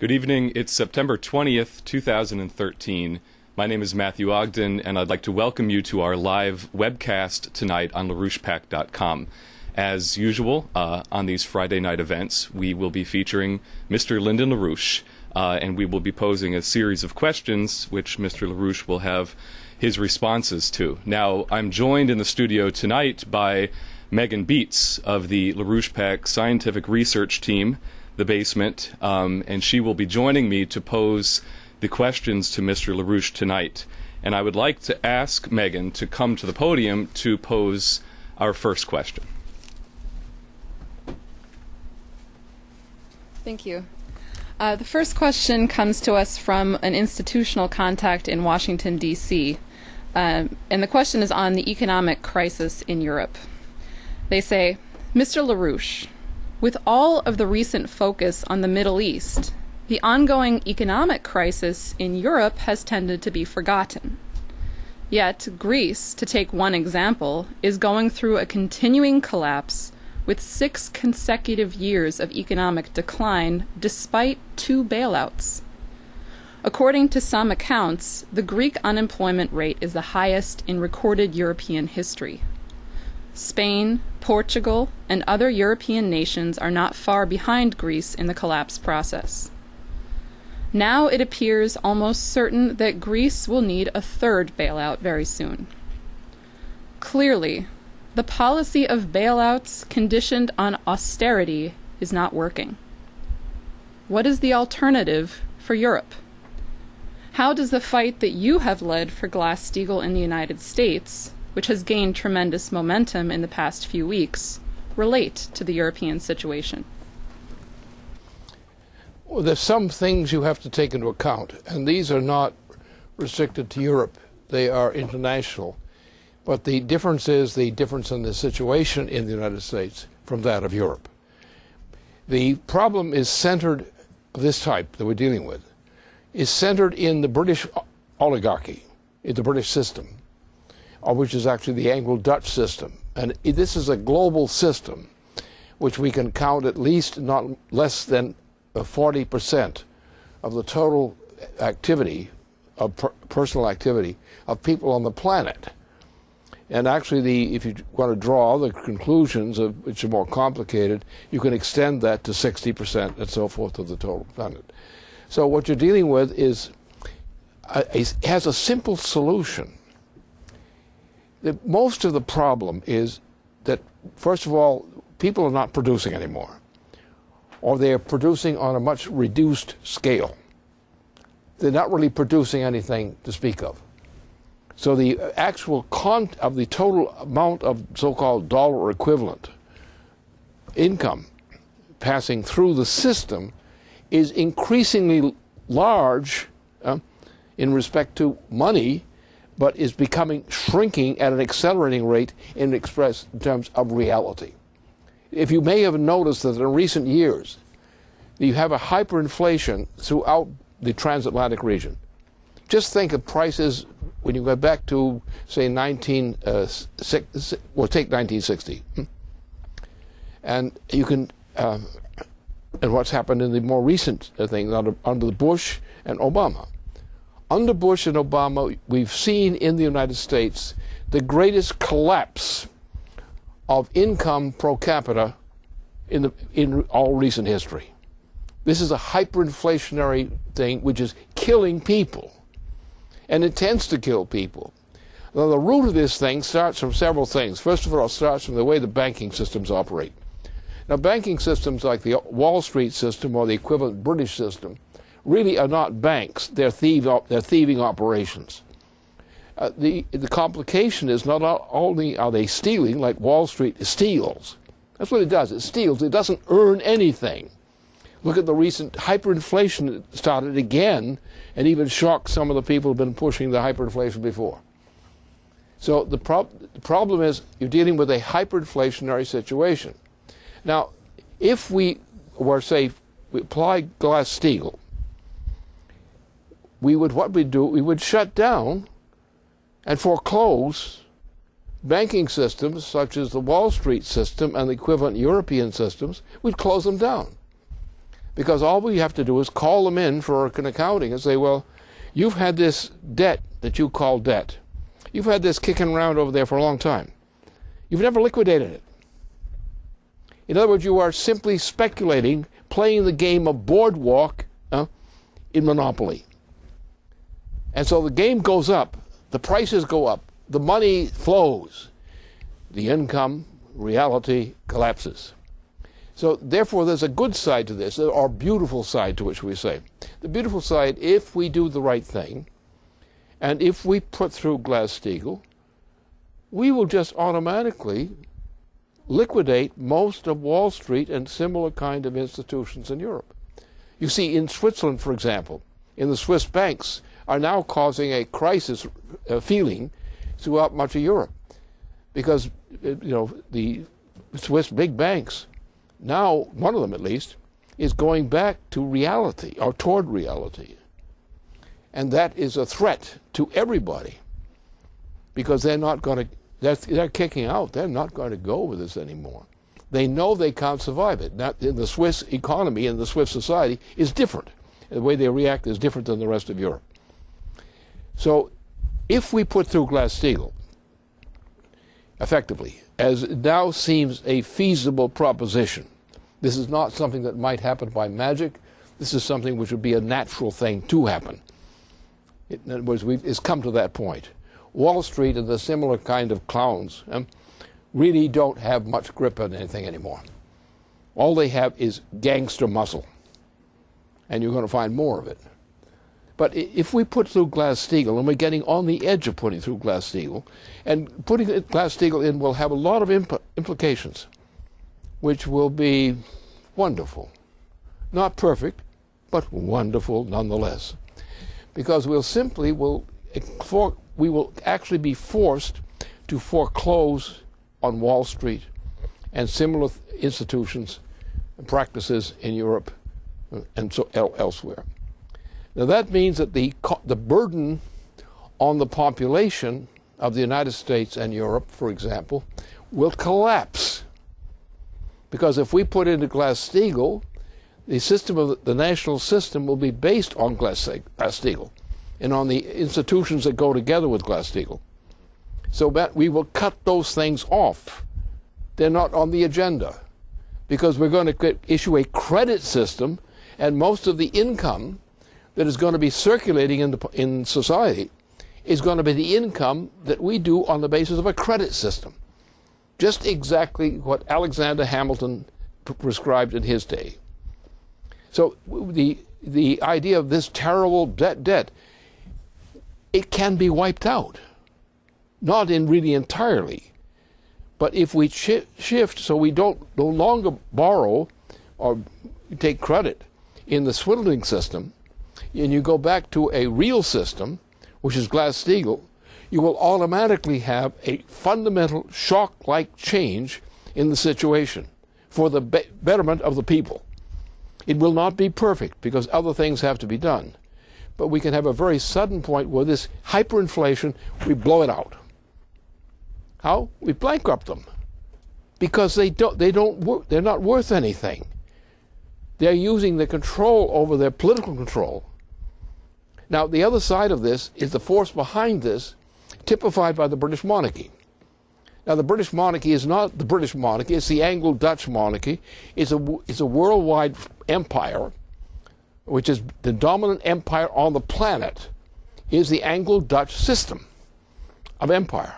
Good evening. It's September 20th, 2013. My name is Matthew Ogden, and I'd like to welcome you to our live webcast tonight on LaRouchePAC.com. As usual, uh, on these Friday night events, we will be featuring Mr. Lyndon LaRouche, uh, and we will be posing a series of questions which Mr. LaRouche will have his responses to. Now, I'm joined in the studio tonight by Megan Beets of the LaRouche PAC Scientific Research Team the basement, um, and she will be joining me to pose the questions to Mr. LaRouche tonight. And I would like to ask Megan to come to the podium to pose our first question. Thank you. Uh, the first question comes to us from an institutional contact in Washington, D.C., um, and the question is on the economic crisis in Europe. They say, Mr. LaRouche, with all of the recent focus on the Middle East, the ongoing economic crisis in Europe has tended to be forgotten. Yet, Greece, to take one example, is going through a continuing collapse with six consecutive years of economic decline despite two bailouts. According to some accounts, the Greek unemployment rate is the highest in recorded European history. Spain, Portugal, and other European nations are not far behind Greece in the collapse process. Now it appears almost certain that Greece will need a third bailout very soon. Clearly, the policy of bailouts conditioned on austerity is not working. What is the alternative for Europe? How does the fight that you have led for Glass Steagall in the United States which has gained tremendous momentum in the past few weeks, relate to the European situation? Well, there's some things you have to take into account, and these are not restricted to Europe. They are international. But the difference is the difference in the situation in the United States from that of Europe. The problem is centered, this type that we're dealing with, is centered in the British oligarchy, in the British system Uh, which is actually the Anglo-Dutch system. And this is a global system, which we can count at least not less than uh, 40% of the total activity, of per personal activity, of people on the planet. And actually, the, if you want to draw the conclusions, of, which are more complicated, you can extend that to 60% and so forth of the total planet. So what you're dealing with is uh, a, a, has a simple solution the, most of the problem is that, first of all, people are not producing anymore, or they are producing on a much reduced scale. They're not really producing anything to speak of. So the actual con of the total amount of so-called dollar equivalent income passing through the system is increasingly large uh, in respect to money but is becoming shrinking at an accelerating rate in express terms of reality. If you may have noticed that in recent years, you have a hyperinflation throughout the transatlantic region. Just think of prices when you go back to, say, 19, uh, six, well, take 1960. Hmm? And you can, uh, and what's happened in the more recent uh, thing under, under the Bush and Obama under Bush and Obama, we've seen in the United States the greatest collapse of income per capita in, the, in all recent history. This is a hyperinflationary thing which is killing people. And it tends to kill people. Now, the root of this thing starts from several things. First of all, it starts from the way the banking systems operate. Now, banking systems like the Wall Street system or the equivalent British system really are not banks. They're, thieve, they're thieving operations. Uh, the, the complication is not only are they stealing, like Wall Street steals. That's what it does. It steals. It doesn't earn anything. Look at the recent hyperinflation that started again and even shocked some of the people who've been pushing the hyperinflation before. So the, prob the problem is you're dealing with a hyperinflationary situation. Now, if we were, say, we apply Glass-Steagall, we would what we do we would shut down and foreclose banking systems such as the Wall Street system and the equivalent European systems. We'd close them down. Because all we have to do is call them in for an accounting and say, well, you've had this debt that you call debt. You've had this kicking around over there for a long time. You've never liquidated it. In other words, you are simply speculating, playing the game of boardwalk uh, in Monopoly. And so the game goes up, the prices go up, the money flows, the income reality collapses. So, therefore, there's a good side to this, or beautiful side to which we say. The beautiful side, if we do the right thing, and if we put through Glass Steagall, we will just automatically liquidate most of Wall Street and similar kind of institutions in Europe. You see, in Switzerland, for example, in the Swiss banks are now causing a crisis uh, feeling throughout much of Europe. Because uh, you know the Swiss big banks now one of them at least is going back to reality or toward reality. And that is a threat to everybody. Because they're not going to they're, they're kicking out. They're not going to go with this anymore. They know they can't survive it. Now, the swiss economy and the swiss society is different. The way they react is different than the rest of europe so if we put through glass-steagall effectively as now seems a feasible proposition this is not something that might happen by magic this is something which would be a natural thing to happen it, in other words, it's come to that point. Wall Street and the similar kind of clowns um, really don't have much grip on anything anymore. All they have is gangster muscle, and you're going to find more of it. But if we put through Glass-Steagall, and we're getting on the edge of putting through Glass-Steagall, and putting Glass-Steagall in will have a lot of impl- implications, which will be wonderful. Not perfect, but wonderful nonetheless because we'll simply will we will actually be forced to foreclose on Wall Street and similar institutions and practices in Europe uh, and so elsewhere. Now that means that the the burden on the population of the United States and Europe, for example, will collapse. Because if we put into Glass-Steagall the system of the national system will be based on Glass-Steagall and on the institutions that go together with Glass-Steagall. So that we will cut those things off. They're not on the agenda because we're going to issue a credit system, and most of the income that is going to be circulating in, the, in society is going to be the income that we do on the basis of a credit system. Just exactly what Alexander Hamilton prescribed in his day. So the the idea of this terrible debt debt it can be wiped out. Not in really entirely. But if we sh- shift so we don't no longer borrow or take credit in the swindling system, and you go back to a real system, which is Glass-Steagall, you will automatically have a fundamental shock-like change in the situation for the be- betterment of the people. It will not be perfect because other things have to be done. But we can have a very sudden point where this hyperinflation, we blow it out. How? We bankrupt them because they don't, they don't work, they're not worth anything. They're using the control over their political control. Now, the other side of this is the force behind this, typified by the British monarchy. Now, the British monarchy is not the British monarchy, it's the Anglo Dutch monarchy. It's a, it's a worldwide empire, which is the dominant empire on the planet, is the Anglo Dutch system of empire.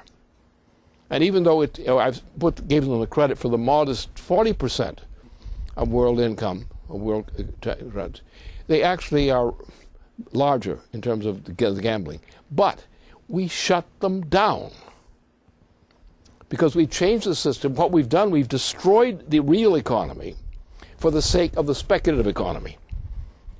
And even though it, you know, I've put, gave them the credit for the modest 40% of world income, of world, uh, they actually are larger in terms of the gambling. But we shut them down because we've changed the system. What we've done, we've destroyed the real economy for the sake of the speculative economy,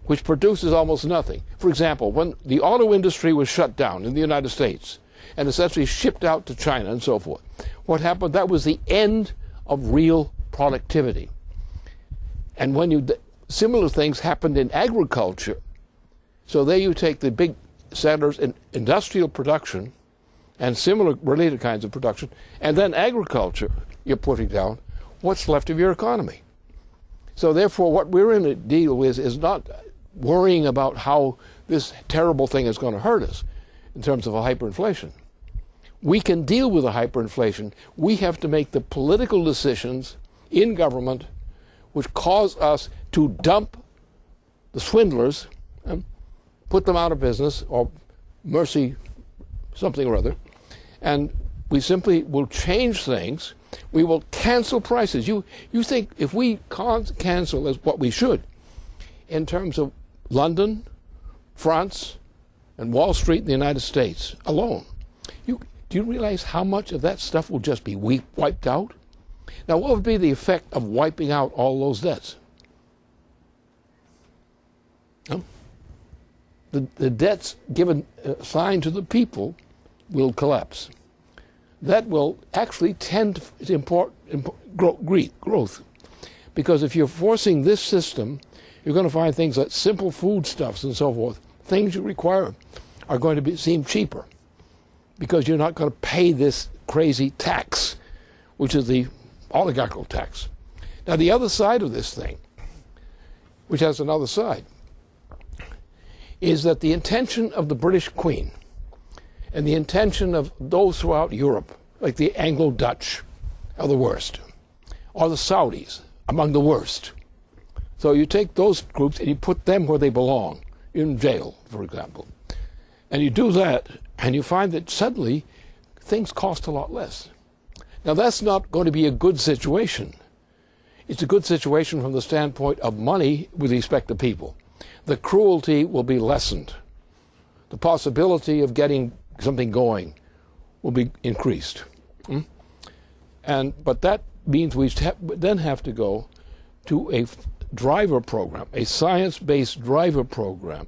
which produces almost nothing. For example, when the auto industry was shut down in the United States and essentially shipped out to China and so forth, what happened? That was the end of real productivity. And when you similar things happened in agriculture, so there you take the big settlers in industrial production and similar related kinds of production, and then agriculture you're putting down, what's left of your economy? So therefore, what we're in a deal with is not worrying about how this terrible thing is going to hurt us in terms of a hyperinflation. We can deal with a hyperinflation. We have to make the political decisions in government which cause us to dump the swindlers put them out of business or mercy something or other. And we simply will change things. We will cancel prices. You, you think if we can't cancel as what we should in terms of London, France, and Wall Street in the United States alone, you, do you realize how much of that stuff will just be wiped out? Now, what would be the effect of wiping out all those debts? The, the debts given uh, assigned to the people will collapse. That will actually tend to import, import grow, growth. Because if you're forcing this system, you're going to find things like simple foodstuffs and so forth, things you require, are going to be, seem cheaper because you're not going to pay this crazy tax, which is the oligarchical tax. Now, the other side of this thing, which has another side, is that the intention of the British Queen and the intention of those throughout Europe, like the Anglo Dutch, are the worst, or the Saudis, among the worst. So you take those groups and you put them where they belong, in jail, for example. And you do that, and you find that suddenly things cost a lot less. Now, that's not going to be a good situation. It's a good situation from the standpoint of money with respect to people. The cruelty will be lessened. The possibility of getting something going will be increased. Hmm? And, but that means we then have to go to a driver program, a science based driver program,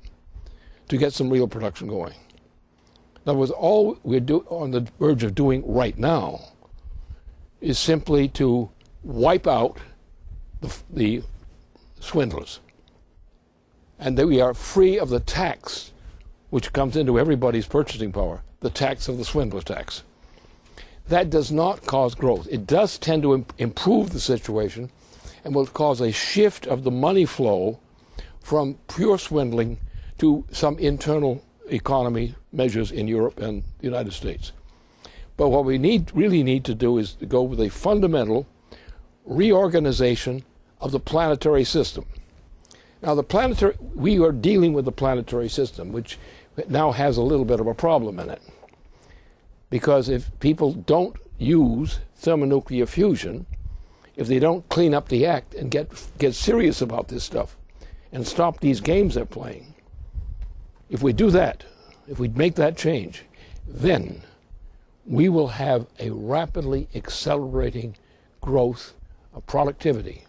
to get some real production going. In other words, all we're do- on the verge of doing right now is simply to wipe out the, the swindlers. And that we are free of the tax which comes into everybody's purchasing power, the tax of the swindler tax. That does not cause growth. It does tend to Im- improve the situation and will cause a shift of the money flow from pure swindling to some internal economy measures in Europe and the United States. But what we need really need to do is to go with a fundamental reorganization of the planetary system. Now, the planetary, we are dealing with the planetary system, which now has a little bit of a problem in it. Because if people don't use thermonuclear fusion, if they don't clean up the act and get, get serious about this stuff and stop these games they're playing, if we do that, if we make that change, then we will have a rapidly accelerating growth of productivity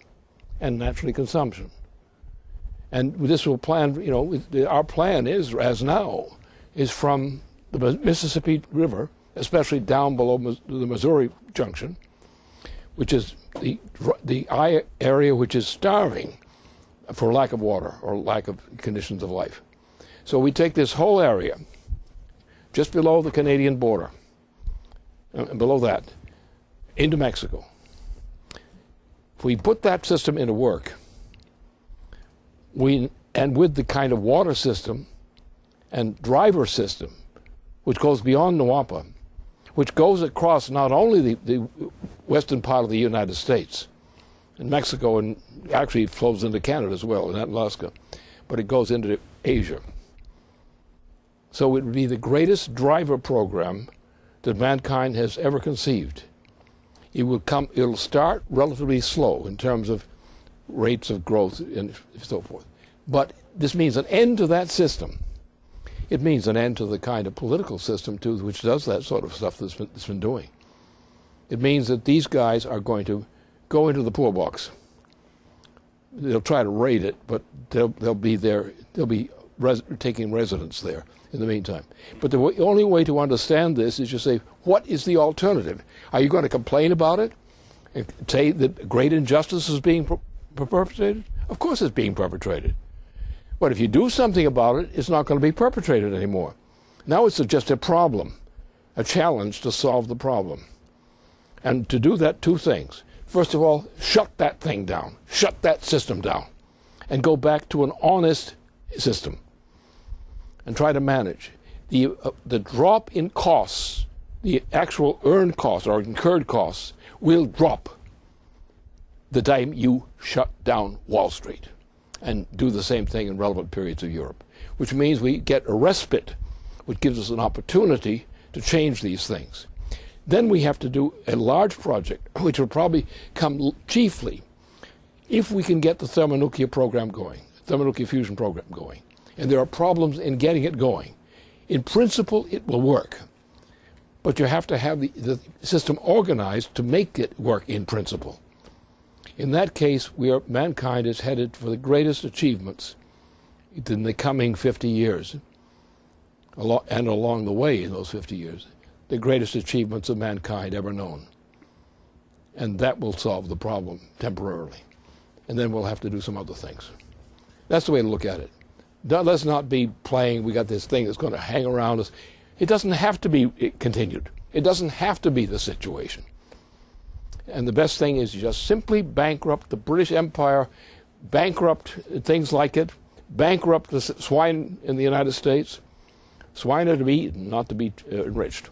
and naturally consumption. And this will plan, you know, our plan is, as now, is from the Mississippi River, especially down below the Missouri Junction, which is the, the area which is starving for lack of water or lack of conditions of life. So we take this whole area just below the Canadian border and uh, below that, into Mexico. If we put that system into work, we and with the kind of water system and driver system, which goes beyond NAWAPA, which goes across not only the, the western part of the United States and Mexico, and actually flows into Canada as well, and Alaska, but it goes into Asia. So it would be the greatest driver program that mankind has ever conceived. It will come. It'll start relatively slow in terms of rates of growth and so forth, but this means an end to that system. It means an end to the kind of political system too, which does that sort of stuff that's been, that's been doing. It means that these guys are going to go into the poor box. They'll try to raid it, but they'll they'll be there. They'll be res- taking residence there in the meantime. But the only way to understand this is to say, what is the alternative? Are you going to complain about it say that great injustice is being perpetrated? Of course it's being perpetrated. But if you do something about it, it's not going to be perpetrated anymore. Now it's just a problem, a challenge to solve the problem. And to do that, two things. first of all, shut that thing down, shut that system down, and go back to an honest system and try to manage. The, uh, the drop in costs, the actual earned costs or incurred costs, will drop the time you shut down Wall Street and do the same thing in relevant periods of Europe, which means we get a respite, which gives us an opportunity to change these things. Then we have to do a large project, which will probably come chiefly if we can get the thermonuclear program going, thermonuclear fusion program going. And there are problems in getting it going. In principle, it will work. But you have to have the, the system organized to make it work in principle. In that case, are, mankind is headed for the greatest achievements in the coming 50 years, and along the way in those 50 years, the greatest achievements of mankind ever known. And that will solve the problem temporarily. And then we'll have to do some other things. That's the way to look at it. Let's not be playing, we got this thing that's going to hang around us. It doesn't have to be continued. It doesn't have to be the situation. And the best thing is just simply bankrupt the British Empire, bankrupt things like it, bankrupt the swine in the United States. Swine are to be eaten, not to be uh, enriched.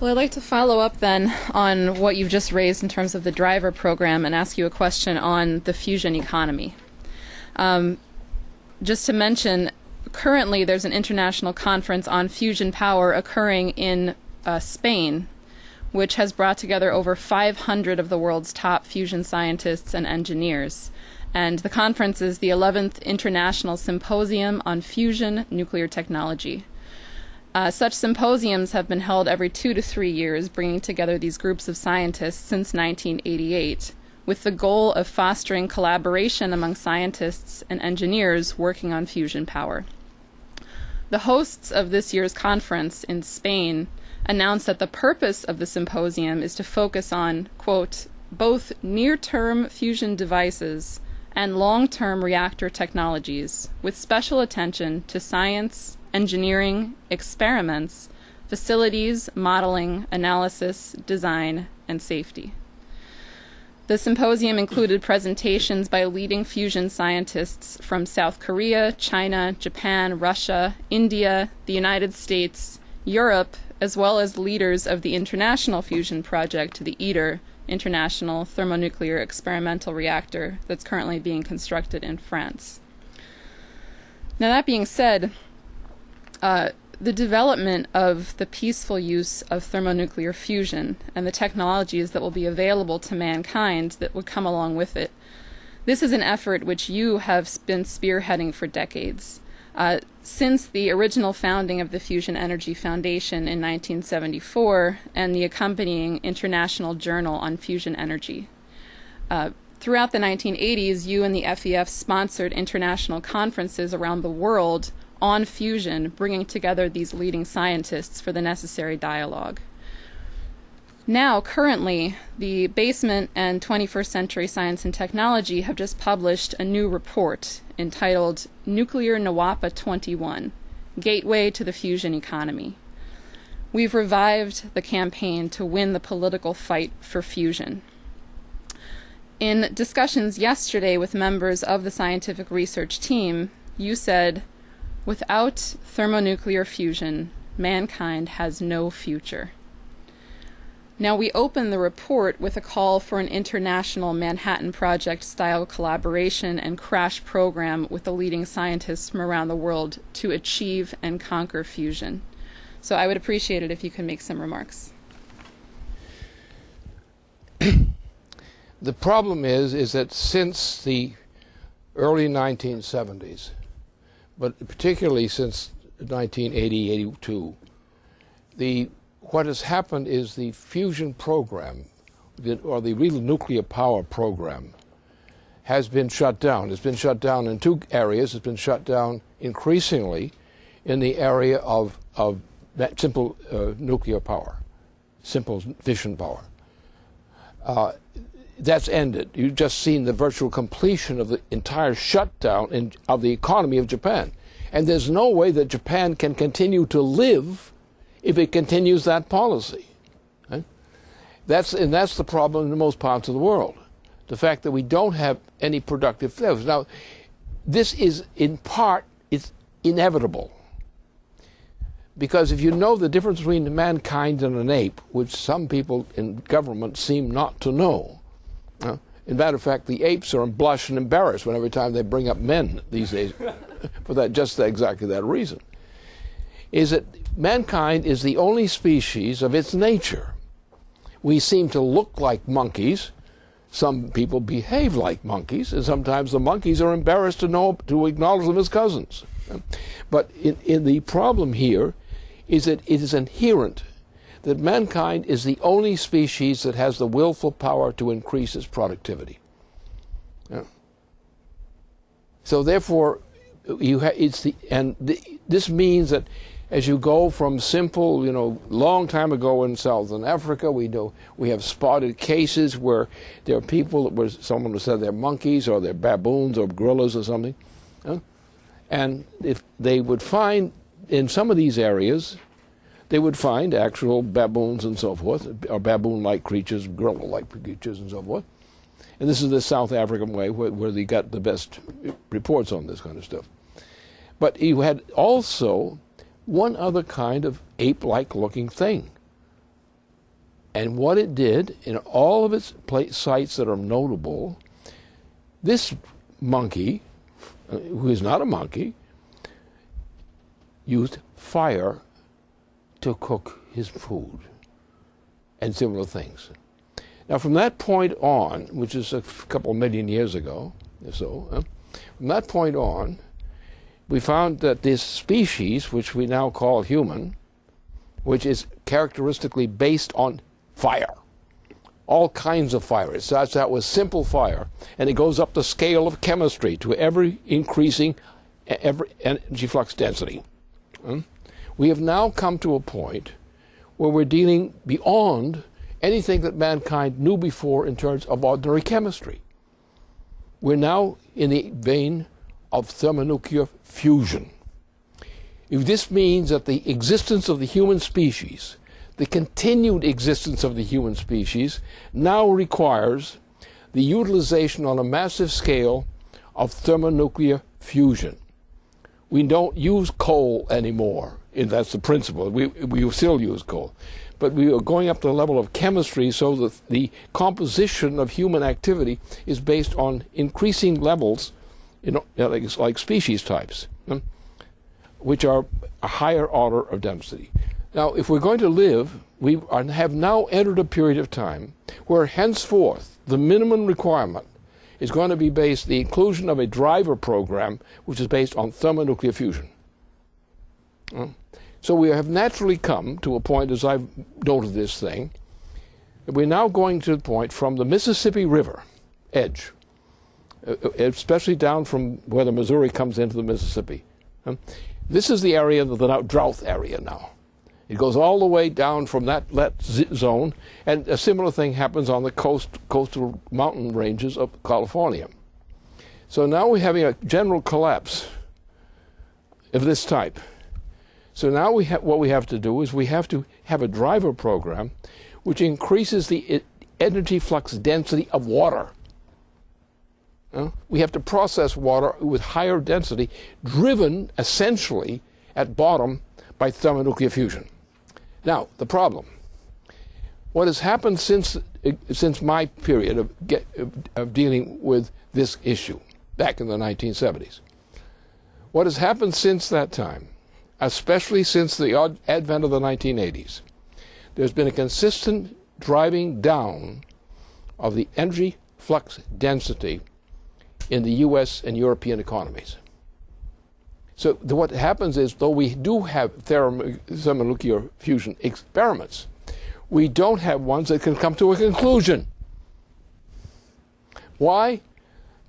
Well, I'd like to follow up then on what you've just raised in terms of the driver program and ask you a question on the fusion economy. Um, just to mention, currently there's an international conference on fusion power occurring in uh, Spain, which has brought together over 500 of the world's top fusion scientists and engineers. And the conference is the 11th International Symposium on Fusion Nuclear Technology. Uh, such symposiums have been held every two to three years, bringing together these groups of scientists since 1988 with the goal of fostering collaboration among scientists and engineers working on fusion power. The hosts of this year's conference in Spain announced that the purpose of the symposium is to focus on, quote, both near term fusion devices and long term reactor technologies, with special attention to science, engineering, experiments, facilities, modeling, analysis, design, and safety. The symposium included presentations by leading fusion scientists from South Korea, China, Japan, Russia, India, the United States, Europe, as well as leaders of the International Fusion Project, the ITER, International Thermonuclear Experimental Reactor, that's currently being constructed in France. Now, that being said, uh, the development of the peaceful use of thermonuclear fusion and the technologies that will be available to mankind that would come along with it. This is an effort which you have been spearheading for decades. Uh, since the original founding of the Fusion Energy Foundation in 1974 and the accompanying International Journal on Fusion Energy. Uh, throughout the 1980s, you and the FEF sponsored international conferences around the world on fusion, bringing together these leading scientists for the necessary dialogue. Now, currently, the Basement and 21st Century Science and Technology have just published a new report entitled Nuclear NAWAPA 21 Gateway to the Fusion Economy. We've revived the campaign to win the political fight for fusion. In discussions yesterday with members of the scientific research team, you said Without thermonuclear fusion, mankind has no future. Now, we open the report with a call for an international Manhattan Project style collaboration and crash program with the leading scientists from around the world to achieve and conquer fusion. So, I would appreciate it if you could make some remarks. the problem is, is that since the early 1970s, but particularly since 1980, 82, the, what has happened is the fusion program, or the real nuclear power program, has been shut down. It's been shut down in two areas. It's been shut down increasingly in the area of, of simple uh, nuclear power, simple fission power. Uh, that's ended. You've just seen the virtual completion of the entire shutdown in, of the economy of Japan. And there's no way that Japan can continue to live if it continues that policy. Right? That's, and that's the problem in most parts of the world. The fact that we don't have any productive flows. Now, this is in part it's inevitable. Because if you know the difference between mankind and an ape, which some people in government seem not to know, in matter of fact, the apes are blush and embarrassed when every time they bring up men these days, for that just exactly that reason. Is that mankind is the only species of its nature. We seem to look like monkeys. Some people behave like monkeys, and sometimes the monkeys are embarrassed to know to acknowledge them as cousins. But in, in the problem here is that it is inherent that mankind is the only species that has the willful power to increase its productivity. Yeah. So therefore, you ha- it's the and the, this means that as you go from simple, you know, long time ago in Southern Africa, we know we have spotted cases where there are people that was someone who said they're monkeys or they're baboons or gorillas or something, yeah? and if they would find in some of these areas they would find actual baboons and so forth, or baboon-like creatures, gorilla-like creatures and so forth. And this is the South African way where, where they got the best reports on this kind of stuff. But he had also one other kind of ape-like looking thing. And what it did in all of its sites that are notable, this monkey, uh, who is not a monkey, used fire to cook his food and similar things. Now, from that point on, which is a couple million years ago or so, from that point on, we found that this species, which we now call human, which is characteristically based on fire, all kinds of fire. It starts out with simple fire, and it goes up the scale of chemistry to ever increasing ever energy flux density. Hmm? We have now come to a point where we're dealing beyond anything that mankind knew before in terms of ordinary chemistry. We're now in the vein of thermonuclear fusion. If this means that the existence of the human species, the continued existence of the human species, now requires the utilization on a massive scale of thermonuclear fusion. We don't use coal anymore that's the principle. We, we still use coal. But we are going up to the level of chemistry so that the composition of human activity is based on increasing levels, you know, like, like species types, um, which are a higher order of density. Now, if we're going to live, we are, have now entered a period of time where henceforth the minimum requirement is going to be based the inclusion of a driver program which is based on thermonuclear fusion. Um, so we have naturally come to a point, as I've noted this thing, we're now going to the point from the Mississippi River edge, uh, uh, especially down from where the Missouri comes into the Mississippi. This is the area, the drought area now. It goes all the way down from that, that zone, and a similar thing happens on the coast, coastal mountain ranges of California. So now we're having a general collapse of this type. So now we ha- what we have to do is we have to have a driver program which increases the energy flux density of water. Uh, we have to process water with higher density, driven essentially at bottom by thermonuclear fusion. Now, the problem. What has happened since, since my period of, get, of dealing with this issue back in the 1970s? What has happened since that time especially since the advent of the 1980s, there's been a consistent driving down of the energy flux density in the US and European economies. So what happens is, though we do have thermonuclear fusion experiments, we don't have ones that can come to a conclusion. Why?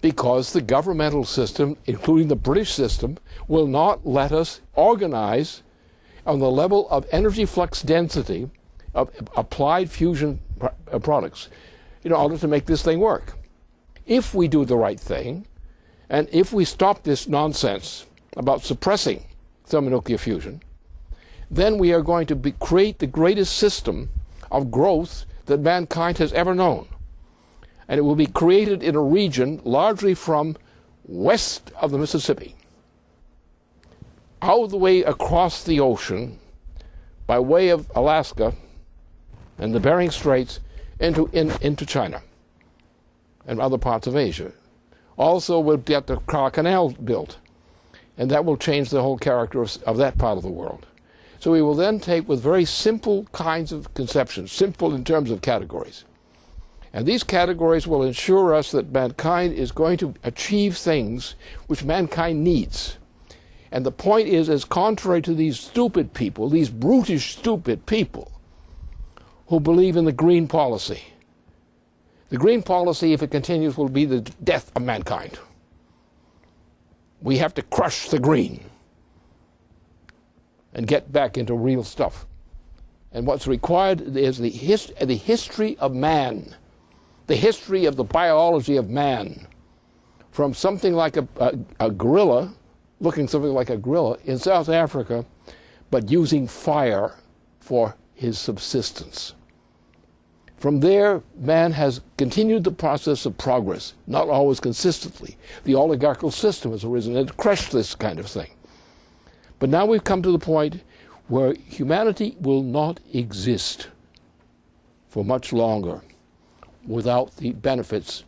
Because the governmental system, including the British system, will not let us organize on the level of energy flux density of applied fusion uh, products in order to make this thing work. If we do the right thing, and if we stop this nonsense about suppressing thermonuclear fusion, then we are going to be, create the greatest system of growth that mankind has ever known. And it will be created in a region largely from west of the Mississippi, of the way across the ocean, by way of Alaska and the Bering Straits, into, in, into China and other parts of Asia. Also, we'll get the Canal built, and that will change the whole character of, of that part of the world. So we will then take with very simple kinds of conceptions, simple in terms of categories. And these categories will ensure us that mankind is going to achieve things which mankind needs. And the point is, as contrary to these stupid people, these brutish, stupid people, who believe in the green policy, the green policy, if it continues, will be the death of mankind. We have to crush the green and get back into real stuff. And what's required is the, hist- the history of man, the history of the biology of man, from something like a, a, a gorilla, looking something like a gorilla in South Africa, but using fire for his subsistence. From there, man has continued the process of progress, not always consistently. The oligarchical system has arisen and crushed this kind of thing. But now we've come to the point where humanity will not exist for much longer without the benefits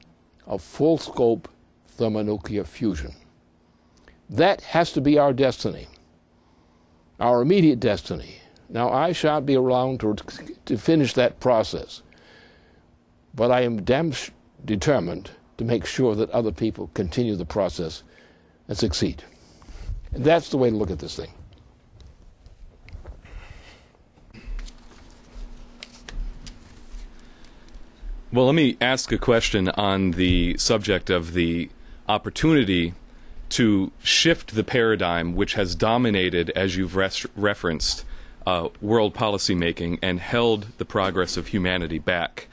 of full scope thermonuclear fusion. That has to be our destiny, our immediate destiny. Now, I shan't be around to, to finish that process, but I am damn determined to make sure that other people continue the process and succeed. And that's the way to look at this thing. Well, let me ask a question on the subject of the opportunity to shift the paradigm which has dominated, as you've res- referenced, uh, world policymaking and held the progress of humanity back.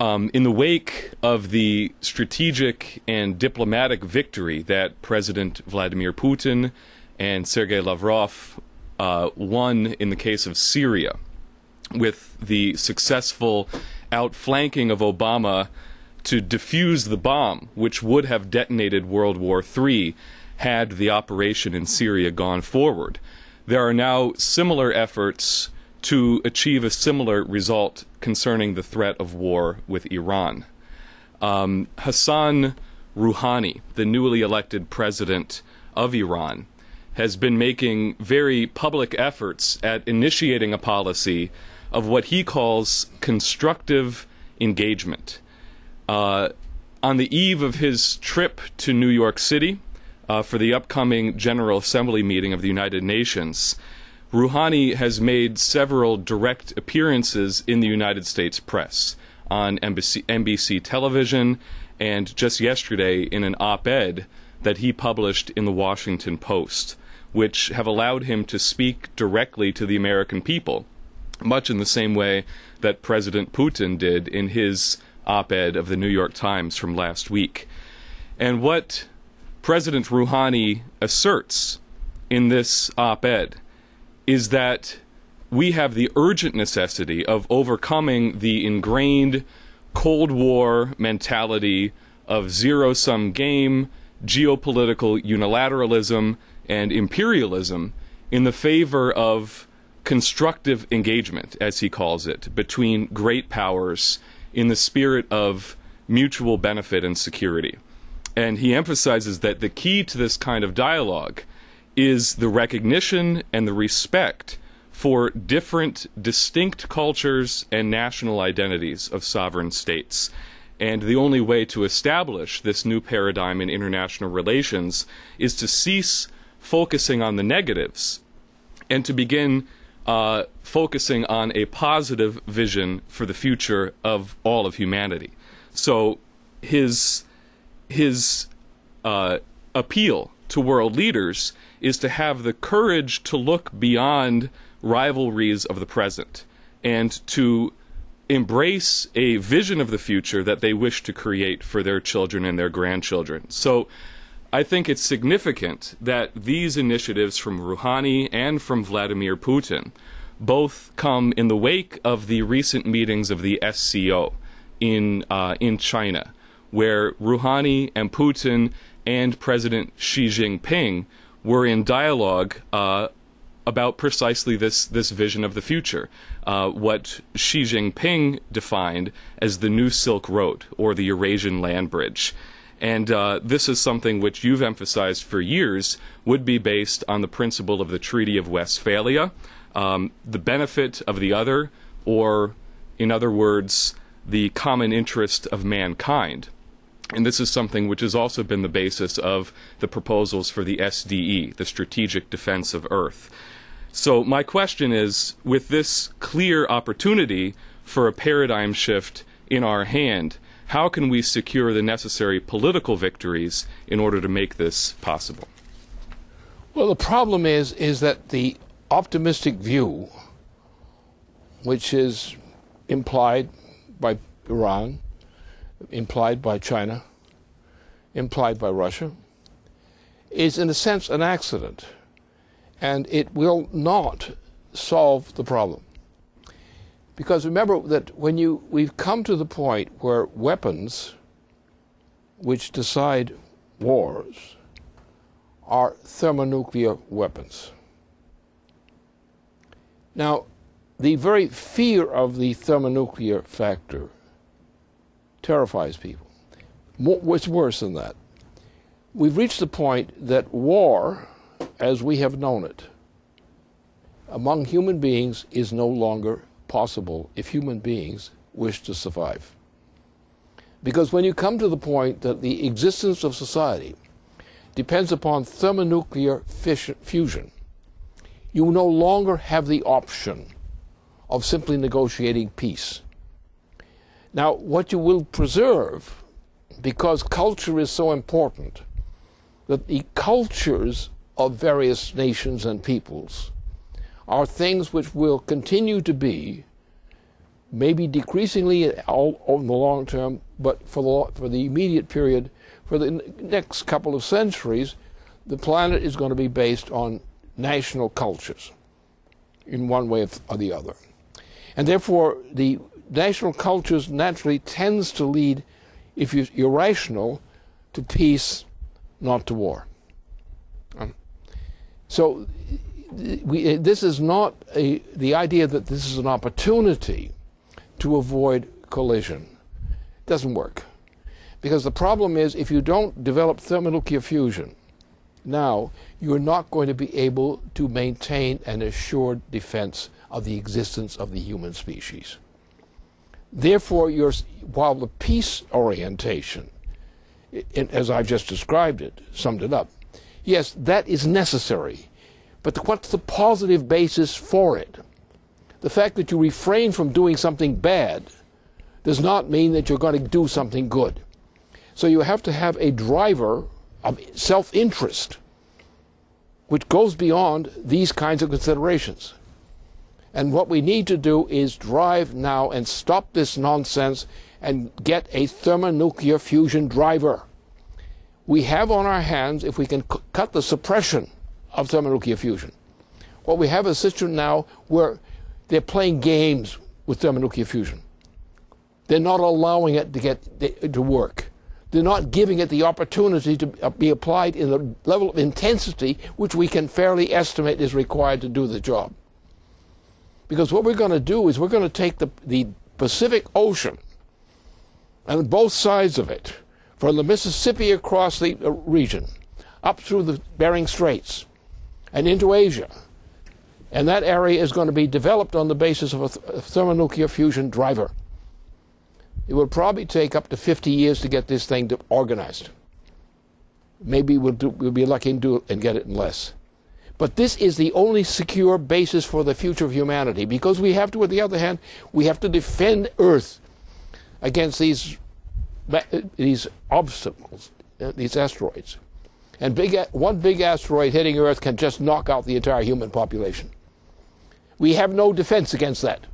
Um, in the wake of the strategic and diplomatic victory that President Vladimir Putin and Sergei Lavrov uh, won in the case of Syria, with the successful outflanking of Obama to defuse the bomb, which would have detonated World War III had the operation in Syria gone forward. There are now similar efforts to achieve a similar result concerning the threat of war with Iran. Um, Hassan Rouhani, the newly elected president of Iran, has been making very public efforts at initiating a policy of what he calls constructive engagement. Uh, on the eve of his trip to New York City uh, for the upcoming General Assembly meeting of the United Nations, Rouhani has made several direct appearances in the United States press on NBC, NBC television and just yesterday in an op ed that he published in the Washington Post, which have allowed him to speak directly to the American people much in the same way that President Putin did in his op ed of the New York Times from last week. And what President Rouhani asserts in this op ed is that we have the urgent necessity of overcoming the ingrained Cold War mentality of zero sum game, geopolitical unilateralism, and imperialism in the favor of constructive engagement, as he calls it, between great powers in the spirit of mutual benefit and security. And he emphasizes that the key to this kind of dialogue is the recognition and the respect for different, distinct cultures and national identities of sovereign states. And the only way to establish this new paradigm in international relations is to cease focusing on the negatives and to begin uh, focusing on a positive vision for the future of all of humanity. So his his uh, appeal to world leaders is to have the courage to look beyond rivalries of the present and to embrace a vision of the future that they wish to create for their children and their grandchildren. So I think it's significant that these initiatives from Rouhani and from Vladimir Putin both come in the wake of the recent meetings of the SCO in uh, in China, where Rouhani and Putin and President Xi Jinping were in dialogue uh, about precisely this this vision of the future, uh, what Xi Jinping defined as the new Silk Road or the Eurasian land bridge. And uh, this is something which you've emphasized for years would be based on the principle of the Treaty of Westphalia, um, the benefit of the other, or, in other words, the common interest of mankind. And this is something which has also been the basis of the proposals for the SDE, the Strategic Defense of Earth. So, my question is with this clear opportunity for a paradigm shift in our hand, how can we secure the necessary political victories in order to make this possible? Well, the problem is is that the optimistic view, which is implied by Iran, implied by China, implied by Russia, is in a sense an accident, and it will not solve the problem. Because remember that when you we've come to the point where weapons which decide wars are thermonuclear weapons. Now, the very fear of the thermonuclear factor terrifies people. What's worse than that? We've reached the point that war, as we have known it, among human beings is no longer possible if human beings wish to survive. Because when you come to the point that the existence of society depends upon thermonuclear fusion, you no longer have the option of simply negotiating peace. Now, what you will preserve, because culture is so important, that the cultures of various nations and peoples are things which will continue to be, maybe decreasingly all, in the long term, but for the, for the immediate period, for the next couple of centuries, the planet is going to be based on national cultures in one way or the other. And therefore, the national cultures naturally tends to lead, if you're rational, to peace, not to war. Um, so we, uh, this is not a, the idea that this is an opportunity to avoid collision. It doesn't work. Because the problem is if you don't develop thermonuclear fusion, now you're not going to be able to maintain an assured defense of the existence of the human species. Therefore, your while the peace orientation, as I've just described it, summed it up, yes, that is necessary but what's the positive basis for it? The fact that you refrain from doing something bad does not mean that you're going to do something good. So you have to have a driver of self interest which goes beyond these kinds of considerations. And what we need to do is drive now and stop this nonsense and get a thermonuclear fusion driver. We have on our hands, if we can cut the suppression of thermonuclear fusion. What we have is a system now where they're playing games with thermonuclear fusion. They're not allowing it to get to work. They're not giving it the opportunity to be applied in the level of intensity which we can fairly estimate is required to do the job. Because what we're going to do is we're going to take the, the Pacific Ocean and both sides of it, from the Mississippi across the uh, region, up through the Bering Straits, and into Asia. And that area is going to be developed on the basis of a, th- a thermonuclear fusion driver. It will probably take up to 50 years to get this thing to organized. Maybe we'll, do, we'll be lucky and, do, and get it in less. But this is the only secure basis for the future of humanity because we have to, on the other hand, we have to defend Earth against these, these obstacles, uh, these asteroids. And big, one big asteroid hitting Earth can just knock out the entire human population. We have no defense against that.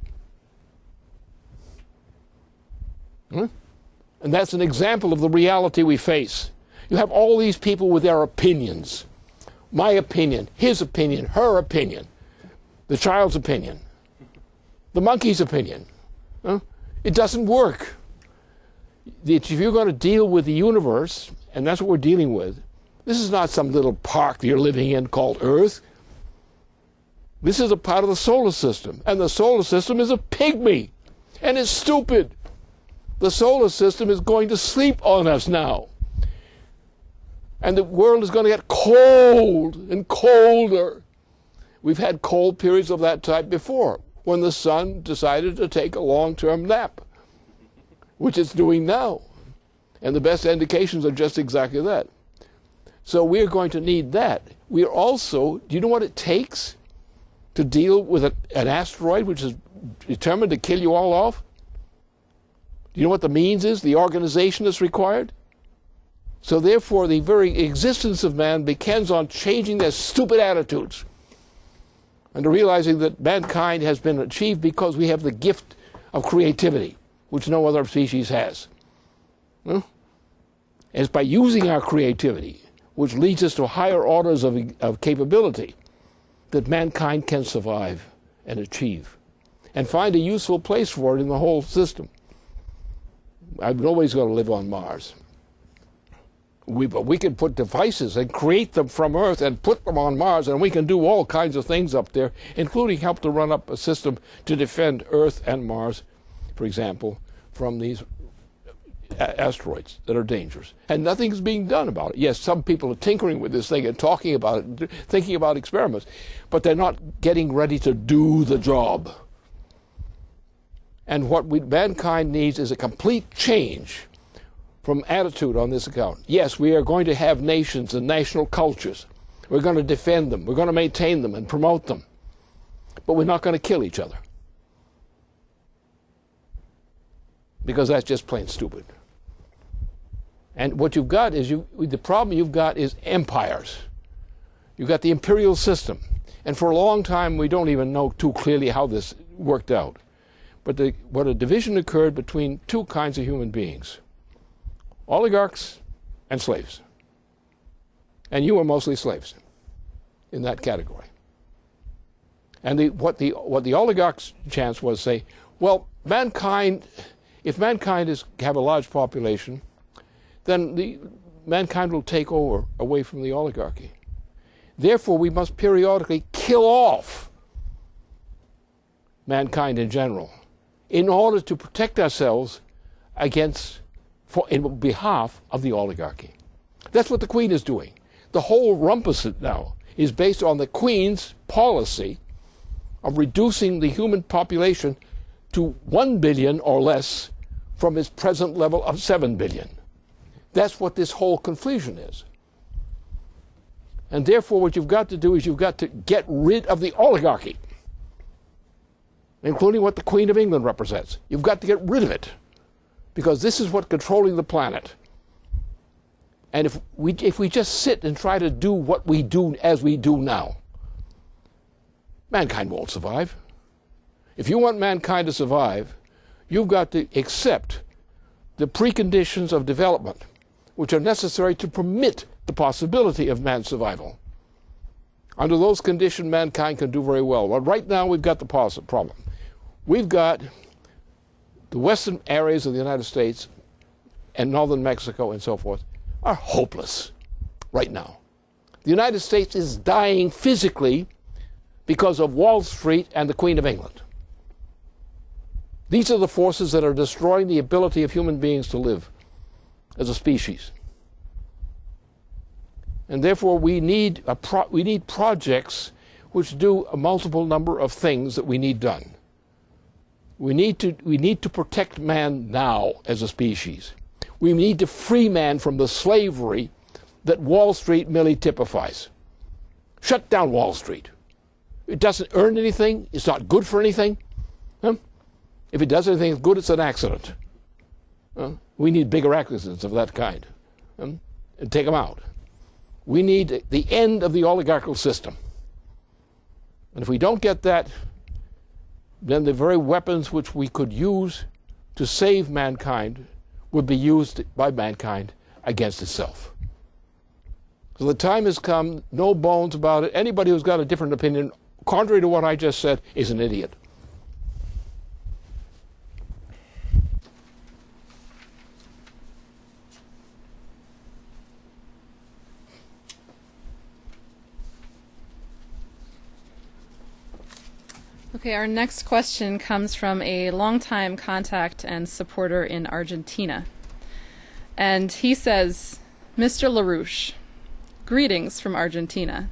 Hmm? And that's an example of the reality we face. You have all these people with their opinions. My opinion, his opinion, her opinion, the child's opinion, the monkey's opinion. It doesn't work. If you're going to deal with the universe, and that's what we're dealing with, this is not some little park you're living in called Earth. This is a part of the solar system, and the solar system is a pygmy, and it's stupid. The solar system is going to sleep on us now. And the world is going to get cold and colder. We've had cold periods of that type before, when the sun decided to take a long term nap, which it's doing now. And the best indications are just exactly that. So we're going to need that. We're also, do you know what it takes to deal with a, an asteroid which is determined to kill you all off? Do you know what the means is? The organization that's required? So therefore, the very existence of man depends on changing their stupid attitudes and realizing that mankind has been achieved because we have the gift of creativity, which no other species has. Hmm? It's by using our creativity which leads us to higher orders of, of capability that mankind can survive and achieve and find a useful place for it in the whole system. Always going to live on Mars. We, but we can put devices and create them from Earth and put them on Mars, and we can do all kinds of things up there, including help to run up a system to defend Earth and Mars, for example, from these asteroids that are dangerous. And nothing's being done about it. Yes, some people are tinkering with this thing and talking about it, thinking about experiments, but they're not getting ready to do the job. And what we, mankind needs is a complete change from attitude on this account. Yes, we are going to have nations and national cultures. We're going to defend them. We're going to maintain them and promote them. But we're not going to kill each other. Because that's just plain stupid. And what you've got is you the problem you've got is empires. You've got the imperial system. And for a long time we don't even know too clearly how this worked out. But the, what a division occurred between two kinds of human beings. Oligarchs and slaves. And you were mostly slaves in that category. And the, what, the, what the oligarchs' chance was say, well, mankind, if mankind is have a large population, then the, mankind will take over away from the oligarchy. Therefore, we must periodically kill off mankind in general in order to protect ourselves against, for, in behalf of the oligarchy. That's what the Queen is doing. The whole rumpus now is based on the Queen's policy of reducing the human population to 1 billion or less from its present level of 7 billion. That's what this whole confusion is. And therefore, what you've got to do is you've got to get rid of the oligarchy, including what the Queen of England represents. You've got to get rid of it because this is what's controlling the planet. And if we, if we just sit and try to do what we do as we do now, mankind won't survive. If you want mankind to survive, you've got to accept the preconditions of development which are necessary to permit the possibility of man's survival. Under those conditions, mankind can do very well. But right now, we've got the problem. We've got the western areas of the United States and northern Mexico and so forth are hopeless right now. The United States is dying physically because of Wall Street and the Queen of England. These are the forces that are destroying the ability of human beings to live as a species. And therefore, we need, pro- we need projects which do a multiple number of things that we need done. We need, to, we need to protect man now as a species. We need to free man from the slavery that Wall Street merely typifies. Shut down Wall Street. It doesn't earn anything, it's not good for anything. Huh? If it does anything good, it's an accident. Huh? We need bigger accidents of that kind um, and take them out. We need the end of the oligarchical system. And if we don't get that, then the very weapons which we could use to save mankind would be used by mankind against itself. So the time has come, no bones about it. Anybody who's got a different opinion, contrary to what I just said, is an idiot. Okay, our next question comes from a longtime contact and supporter in Argentina. And he says, Mr. LaRouche, greetings from Argentina.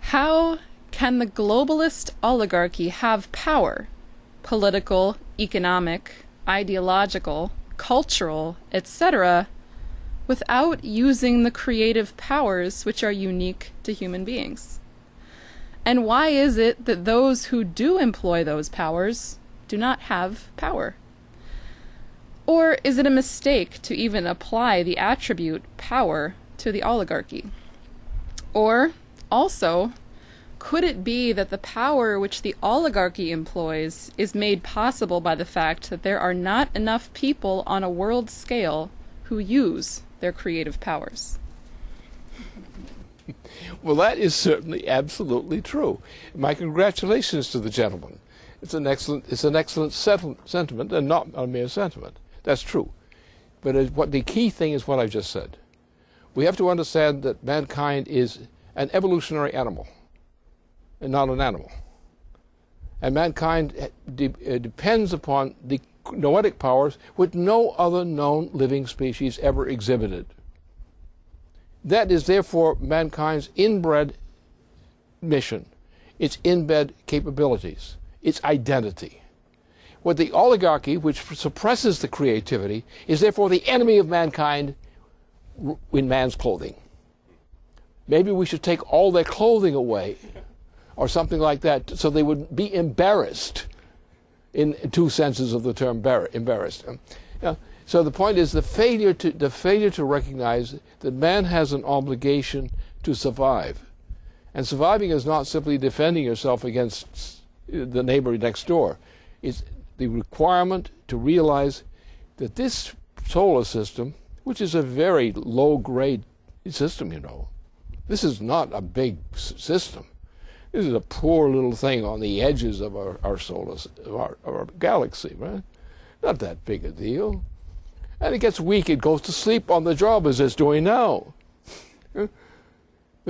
How can the globalist oligarchy have power, political, economic, ideological, cultural, etc., without using the creative powers which are unique to human beings? And why is it that those who do employ those powers do not have power? Or is it a mistake to even apply the attribute power to the oligarchy? Or, also, could it be that the power which the oligarchy employs is made possible by the fact that there are not enough people on a world scale who use their creative powers? Well, that is certainly absolutely true. My congratulations to the gentleman. It's an excellent, it's an excellent sentiment, and not a mere sentiment. That's true. But what the key thing is what I've just said. We have to understand that mankind is an evolutionary animal, and not an animal. And mankind de- uh, depends upon the noetic powers which no other known living species ever exhibited. That is therefore mankind's inbred mission, its inbred capabilities, its identity. What the oligarchy, which suppresses the creativity, is therefore the enemy of mankind in man's clothing. Maybe we should take all their clothing away, or something like that, so they would be embarrassed, in two senses of the term embarrassed. So the point is the failure to the failure to recognize that man has an obligation to survive, and surviving is not simply defending yourself against the neighbor next door. It's the requirement to realize that this solar system, which is a very low grade system, you know, this is not a big system. This is a poor little thing on the edges of our, our solar of our, our galaxy, right? Not that big a deal and it gets weak, it goes to sleep on the job as it's doing now. They're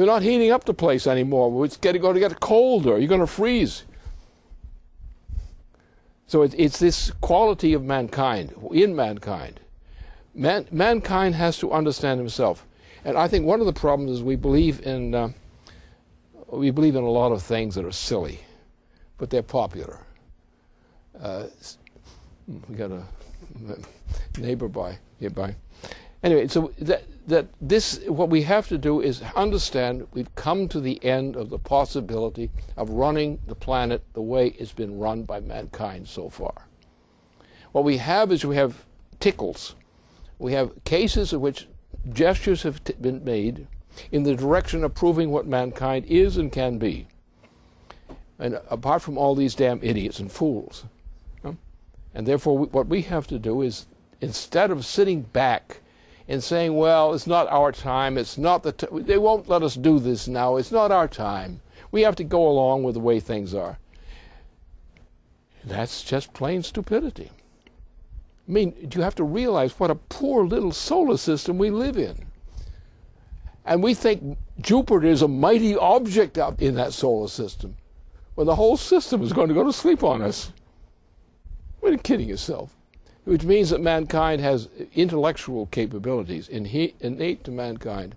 not heating up the place anymore. It's going to get colder. You're going to freeze. So it, it's this quality of mankind, in mankind. Man, mankind has to understand himself. And I think one of the problems is we believe in uh, we believe in a lot of things that are silly, but they're popular. Uh, we got a neighbor by nearby. Anyway, so that that this what we have to do is understand we've come to the end of the possibility of running the planet the way it's been run by mankind so far. What we have is we have tickles. We have cases in which gestures have been made in the direction of proving what mankind is and can be. And apart from all these damn idiots and fools. And therefore, what we have to do is instead of sitting back and saying, well, it's not our time, it's not the, t- they won't let us do this now, it's not our time. We have to go along with the way things are. That's just plain stupidity. I mean, you have to realize what a poor little solar system we live in. And we think Jupiter is a mighty object out in that solar system. Well, the whole system is going to go to sleep on us. You kidding yourself? Which means that mankind has intellectual capabilities innate to mankind.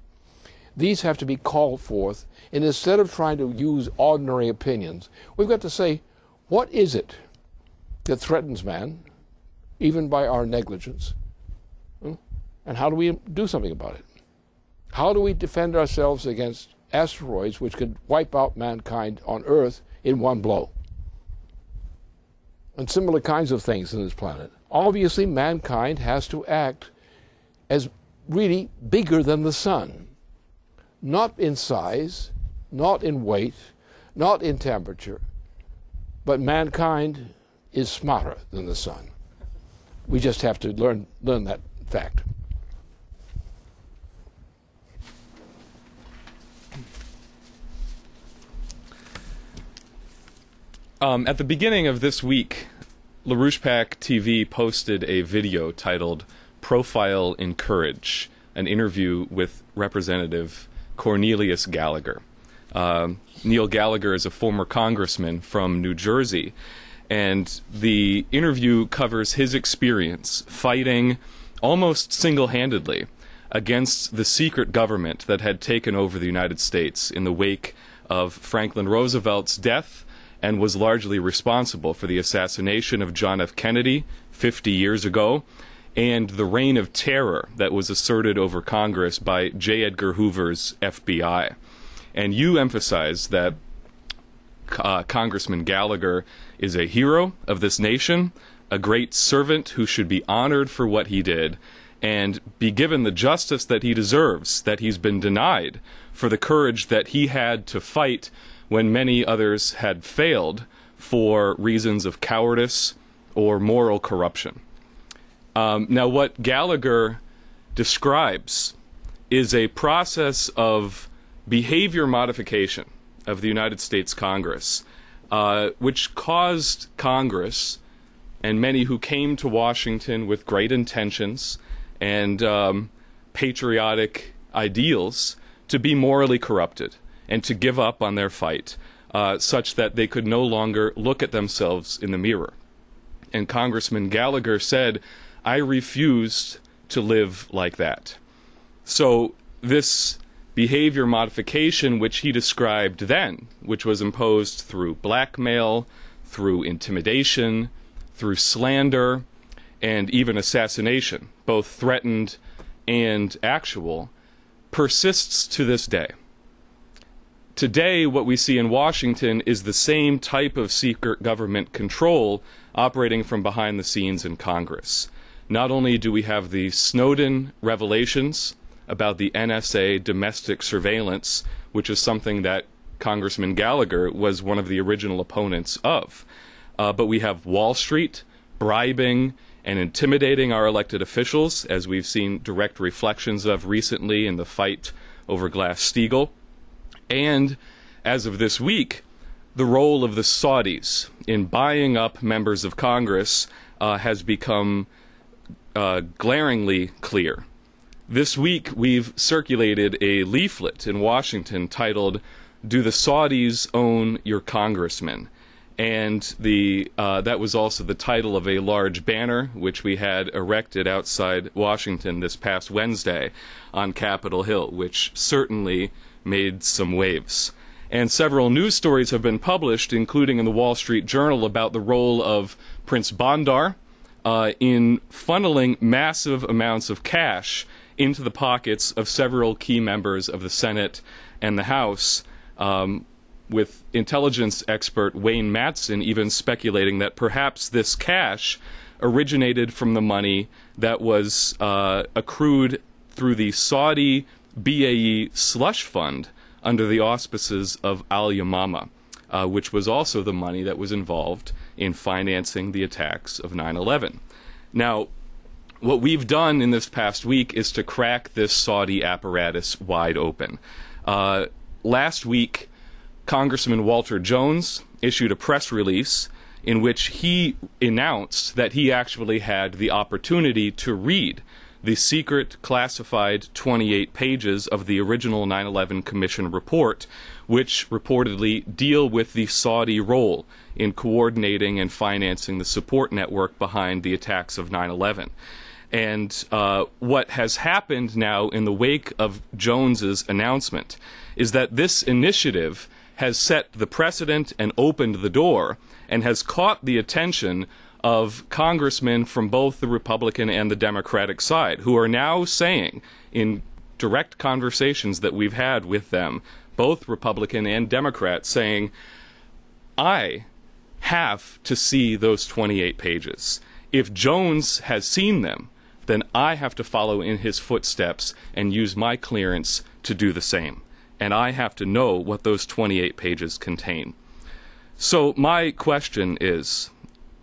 These have to be called forth, and instead of trying to use ordinary opinions, we've got to say, what is it that threatens man, even by our negligence? Hmm? And how do we do something about it? How do we defend ourselves against asteroids which could wipe out mankind on Earth in one blow? and similar kinds of things in this planet obviously mankind has to act as really bigger than the sun, not in size, not in weight, not in temperature, but mankind is smarter than the sun. We just have to learn, learn that fact. Um, at the beginning of this week, LaRouchePAC TV posted a video titled Profile in Courage, an interview with Representative Cornelius Gallagher. Um, Neil Gallagher is a former congressman from New Jersey, and the interview covers his experience fighting almost single handedly against the secret government that had taken over the United States in the wake of Franklin Roosevelt's death and was largely responsible for the assassination of John F. Kennedy 50 years ago and the reign of terror that was asserted over Congress by J. Edgar Hoover's FBI. And you emphasize that uh, Congressman Gallagher is a hero of this nation, a great servant who should be honored for what he did, and be given the justice that he deserves, that he's been denied, for the courage that he had to fight when many others had failed for reasons of cowardice or moral corruption. Um, now, what Gallagher describes is a process of behavior modification of the United States Congress, uh, which caused Congress and many who came to Washington with great intentions and um, patriotic ideals to be morally corrupted and to give up on their fight, uh, such that they could no longer look at themselves in the mirror. And Congressman Gallagher said, I refused to live like that. So, this behavior modification, which he described then, which was imposed through blackmail, through intimidation, through slander, and even assassination, both threatened and actual, persists to this day. Today, what we see in Washington is the same type of secret government control operating from behind the scenes in Congress. Not only do we have the Snowden revelations about the NSA domestic surveillance, which is something that Congressman Gallagher was one of the original opponents of, uh, but we have Wall Street bribing and intimidating our elected officials, as we've seen direct reflections of recently in the fight over Glass Steagall. And as of this week, the role of the Saudis in buying up members of Congress uh, has become uh, glaringly clear. This week, we've circulated a leaflet in Washington titled, Do the Saudis Own Your Congressman? And the, uh, that was also the title of a large banner which we had erected outside Washington this past Wednesday on Capitol Hill, which certainly made some waves. And several news stories have been published, including in the Wall Street Journal, about the role of Prince Bandar uh, in funneling massive amounts of cash into the pockets of several key members of the Senate and the House. Um, with intelligence expert Wayne Madsen even speculating that perhaps this cash originated from the money that was uh, accrued through the Saudi BAE slush fund under the auspices of Al Yamama, uh, which was also the money that was involved in financing the attacks of 9 11. Now, what we've done in this past week is to crack this Saudi apparatus wide open. Uh, last week, Congressman Walter Jones issued a press release in which he announced that he actually had the opportunity to read the secret classified 28 pages of the original 9 11 Commission report, which reportedly deal with the Saudi role in coordinating and financing the support network behind the attacks of 9 11. And uh, what has happened now in the wake of Jones's announcement is that this initiative has set the precedent and opened the door and has caught the attention of congressmen from both the Republican and the Democratic side who are now saying in direct conversations that we've had with them, both Republican and Democrat, saying, I have to see those 28 pages. If Jones has seen them, then I have to follow in his footsteps and use my clearance to do the same. And I have to know what those 28 pages contain. So, my question is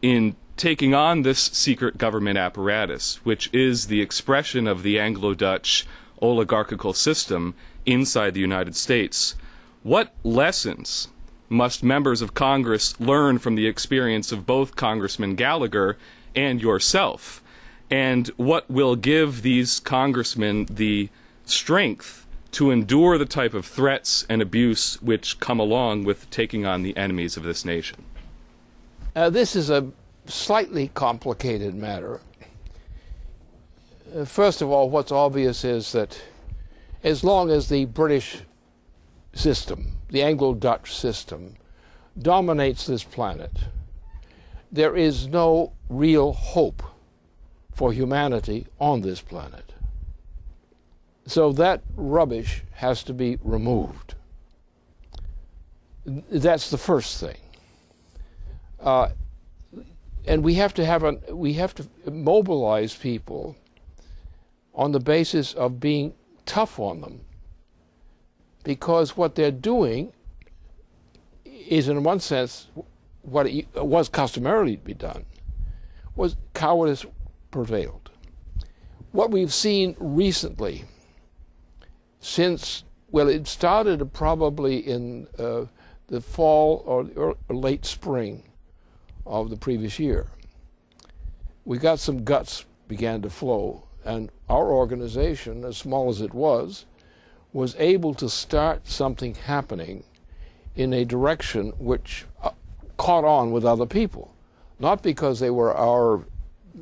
in taking on this secret government apparatus, which is the expression of the Anglo Dutch oligarchical system inside the United States, what lessons must members of Congress learn from the experience of both Congressman Gallagher and yourself? And what will give these congressmen the strength to endure the type of threats and abuse which come along with taking on the enemies of this nation? Uh, this is a slightly complicated matter. Uh, first of all, what's obvious is that as long as the British system, the Anglo Dutch system, dominates this planet, there is no real hope for humanity on this planet. So that rubbish has to be removed. That's the first thing. Uh, and we have to have a, we have to mobilize people on the basis of being tough on them. Because what they're doing is in one sense what it was customarily to be done was cowardice prevailed. What we've seen recently since well it started probably in uh, the fall or, or late spring of the previous year. We got some guts began to flow, and our organization, as small as it was, was able to start something happening in a direction which uh, caught on with other people. Not because they were our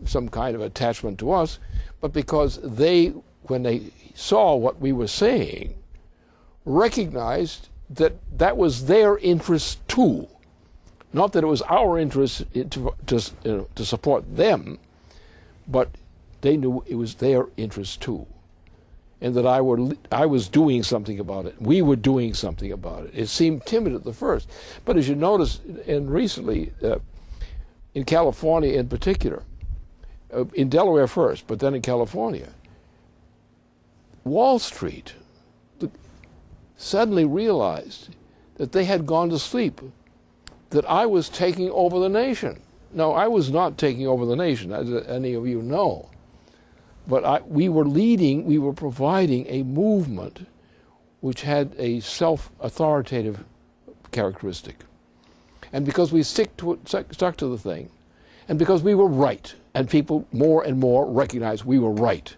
some kind of attachment to us, but because they, when they saw what we were saying, recognized that that was their interest too. Not that it was our interest to, to, to support them, but they knew it was their interest too. And that I, were, I was doing something about it. We were doing something about it. It seemed timid at the first. But as you notice, and recently, uh, in California in particular, uh, in Delaware first, but then in California, Wall Street suddenly realized that they had gone to sleep that I was taking over the nation. No, I was not taking over the nation, as any of you know. But I, we were leading, we were providing a movement which had a self authoritative characteristic. And because we stick to it, stuck to the thing, and because we were right, and people more and more recognized we were right.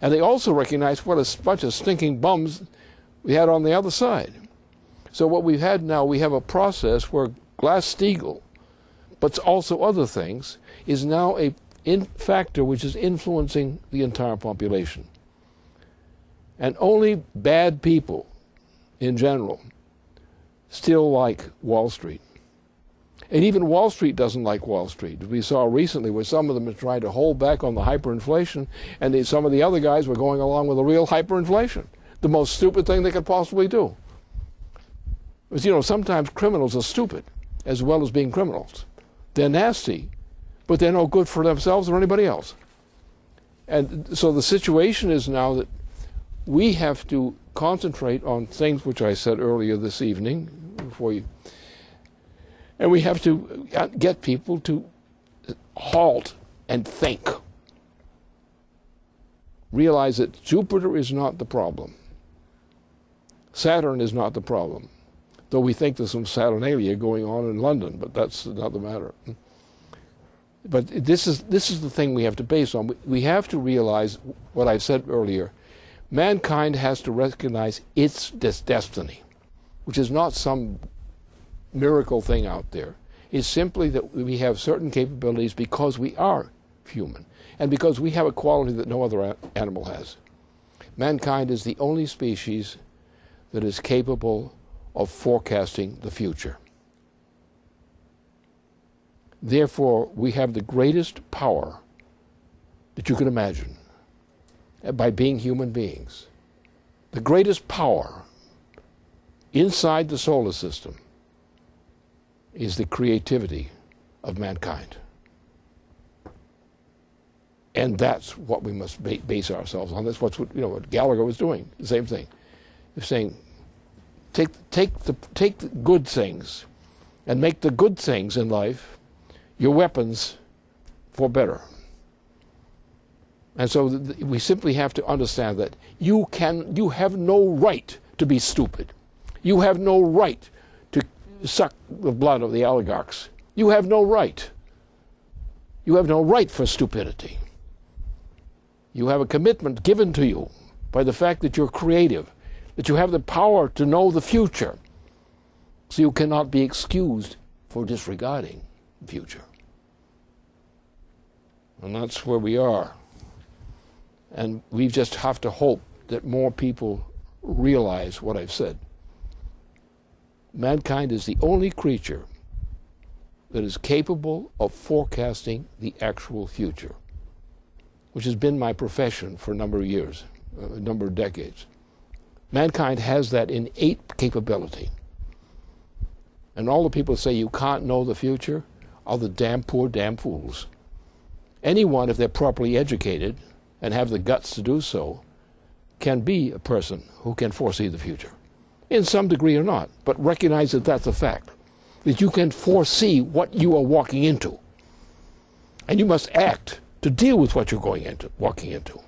And they also recognized what a bunch of stinking bums we had on the other side. So what we've had now, we have a process where Glass-Steagall, but also other things, is now a factor which is influencing the entire population. And only bad people in general still like Wall Street. And even Wall Street doesn't like Wall Street. We saw recently where some of them are trying to hold back on the hyperinflation, and they, some of the other guys were going along with a real hyperinflation. The most stupid thing they could possibly do. Because, you know, sometimes criminals are stupid as well as being criminals. They're nasty, but they're no good for themselves or anybody else. And so the situation is now that we have to concentrate on things which I said earlier this evening before you and we have to uh, get people to halt and think. Realize that Jupiter is not the problem. Saturn is not the problem though we think there's some Saturnalia going on in London, but that's another matter. But this is, this is the thing we have to base on. We have to realize what I've said earlier. Mankind has to recognize its destiny, which is not some miracle thing out there. It's simply that we have certain capabilities because we are human and because we have a quality that no other animal has. Mankind is the only species that is capable of forecasting the future. Therefore, we have the greatest power that you can imagine uh, by being human beings. The greatest power inside the solar system is the creativity of mankind. And that's what we must base ourselves on. That's what you know what Gallagher was doing. The same thing. He's saying Take, take, the, take the good things and make the good things in life your weapons for better. And so th- we simply have to understand that you can you have no right to be stupid. You have no right to suck the blood of the oligarchs. You have no right. You have no right for stupidity. You have a commitment given to you by the fact that you're creative, that you have the power to know the future. So you cannot be excused for disregarding the future. And that's where we are. And we just have to hope that more people realize what I've said. Mankind is the only creature that is capable of forecasting the actual future, which has been my profession for a number of years, uh, a number of decades. Mankind has that innate capability. And all the people say you can't know the future are the damn poor damn fools. Anyone, if they're properly educated and have the guts to do so, can be a person who can foresee the future, in some degree or not, but recognize that that's a fact, that you can foresee what you are walking into. And you must act to deal with what you're going into, walking into.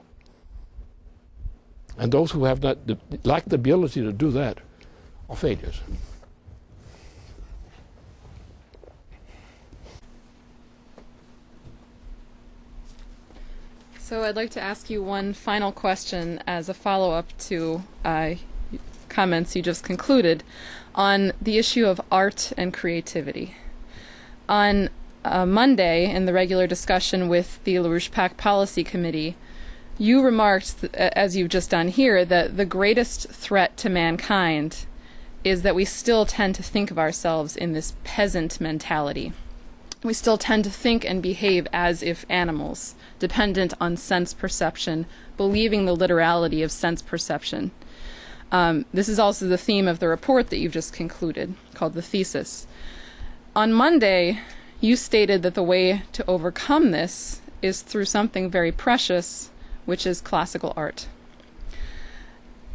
And those who have not lack the ability to do that are failures. So I'd like to ask you one final question as a follow up to uh, comments you just concluded on the issue of art and creativity. On uh, Monday, in the regular discussion with the LaRouche Policy Committee, you remarked, as you've just done here, that the greatest threat to mankind is that we still tend to think of ourselves in this peasant mentality we still tend to think and behave as if animals, dependent on sense perception, believing the literality of sense perception. Um, this is also the theme of the report that you've just concluded, called the thesis. On Monday, you stated that the way to overcome this is through something very precious, which is classical art.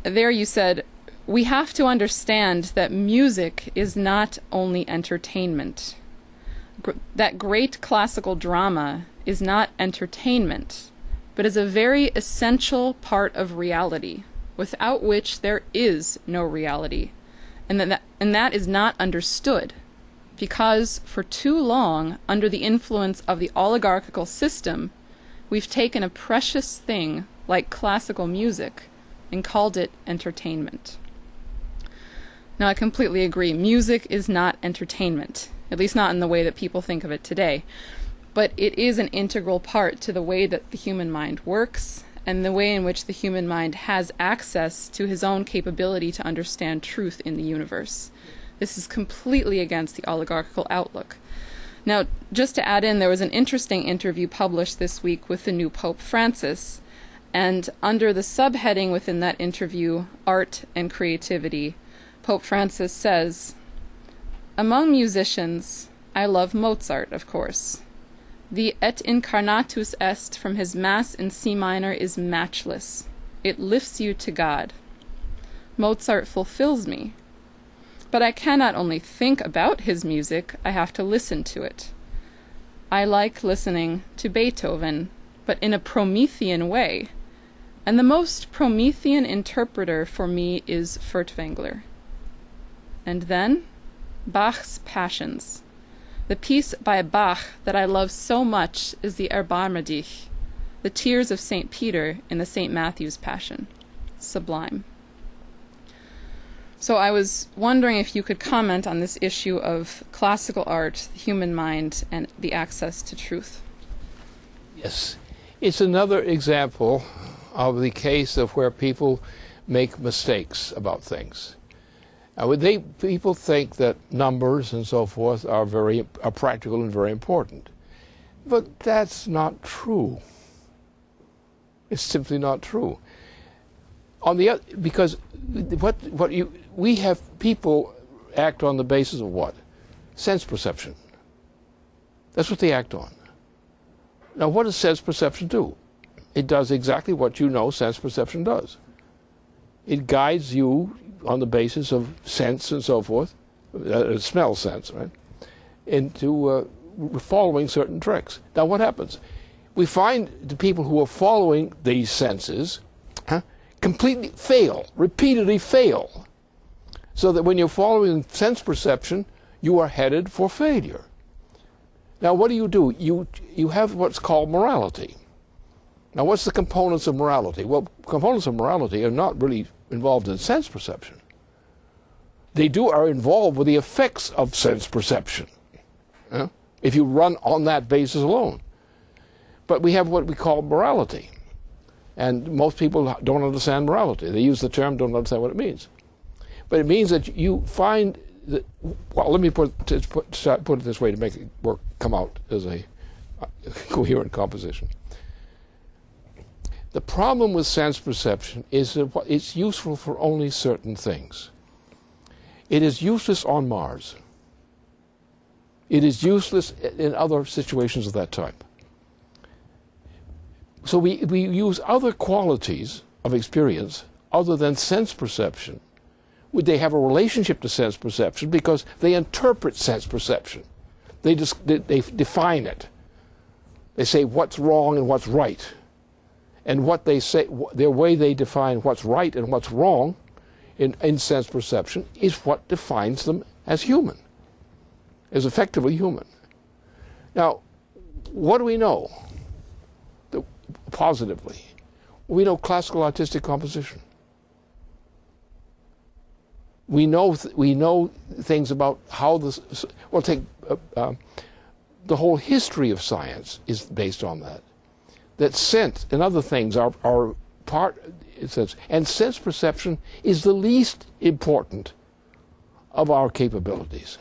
There you said, we have to understand that music is not only entertainment gr- that great classical drama is not entertainment, but is a very essential part of reality, without which there is no reality, and that, and that is not understood, because for too long, under the influence of the oligarchical system, we've taken a precious thing like classical music and called it entertainment. Now, I completely agree. Music is not entertainment at least not in the way that people think of it today. But it is an integral part to the way that the human mind works and the way in which the human mind has access to his own capability to understand truth in the universe. This is completely against the oligarchical outlook. Now, just to add in, there was an interesting interview published this week with the new Pope Francis, and under the subheading within that interview, Art and Creativity, Pope Francis says, among musicians, I love Mozart, of course. The Et incarnatus est from his Mass in C minor is matchless. It lifts you to God. Mozart fulfills me. But I cannot only think about his music, I have to listen to it. I like listening to Beethoven, but in a Promethean way. And the most Promethean interpreter for me is Furtwängler. And then Bach's Passions. The piece by Bach that I love so much is the Erbarme dich, the tears of St. Peter in the St. Matthew's Passion. Sublime. So I was wondering if you could comment on this issue of classical art, the human mind, and the access to truth. Yes. It's another example of the case of where people make mistakes about things. Uh, they, people think that numbers and so forth are very are practical and very important. But that's not true. It's simply not true. On the other, because what what you we have people act on the basis of what? Sense perception. That's what they act on. Now, what does sense perception do? It does exactly what you know sense perception does. It guides you on the basis of sense and so forth, uh, smell sense, right, into uh, following certain tricks. Now, what happens? We find the people who are following these senses huh, completely fail, repeatedly fail. So that when you're following sense perception, you are headed for failure. Now, what do you do? You, you have what's called morality. Now, what's the components of morality? Well, components of morality are not really involved in sense perception. They do are involved with the effects of sense perception. If you run on that basis alone. But we have what we call morality. And most people don't understand morality. They use the term, don't understand what it means. But it means that you find that, well, let me put, put, put it this way to make it work, come out as a coherent composition. The problem with sense perception is that it's useful for only certain things. It is useless on Mars. It is useless in other situations of that type. So we, we use other qualities of experience other than sense perception. Would they have a relationship to sense perception because they interpret sense perception. They, just, they, define it. They say what's wrong and what's right. And what they say, their way they define what's right and what's wrong in, in sense perception is what defines them as human, as effectively human. Now, what do we know? positively. We know classical artistic composition. We know th- we know things about how this. Well, take uh, uh, the whole history of science is based on that. That sense and other things are are part. It says, and sense perception is the least important of our capabilities.